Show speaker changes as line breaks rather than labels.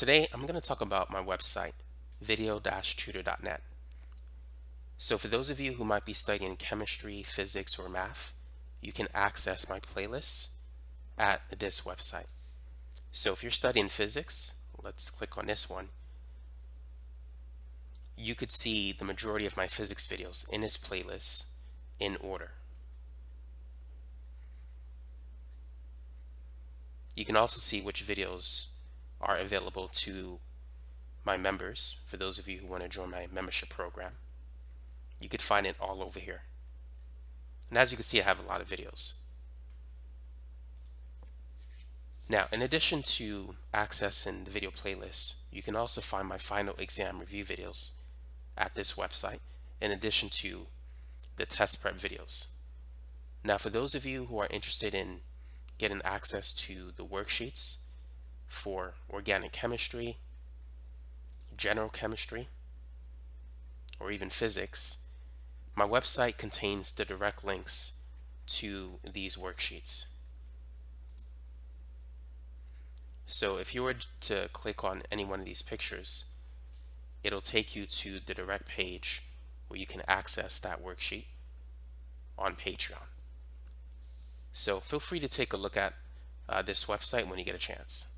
Today I'm going to talk about my website, video-tutor.net. So for those of you who might be studying chemistry, physics, or math, you can access my playlists at this website. So if you're studying physics, let's click on this one, you could see the majority of my physics videos in this playlist in order. You can also see which videos are available to my members, for those of you who want to join my membership program. You could find it all over here. And as you can see, I have a lot of videos. Now, in addition to accessing the video playlist, you can also find my final exam review videos at this website, in addition to the test prep videos. Now, for those of you who are interested in getting access to the worksheets for organic chemistry, general chemistry, or even physics, my website contains the direct links to these worksheets. So if you were to click on any one of these pictures, it'll take you to the direct page where you can access that worksheet on Patreon. So feel free to take a look at uh, this website when you get a chance.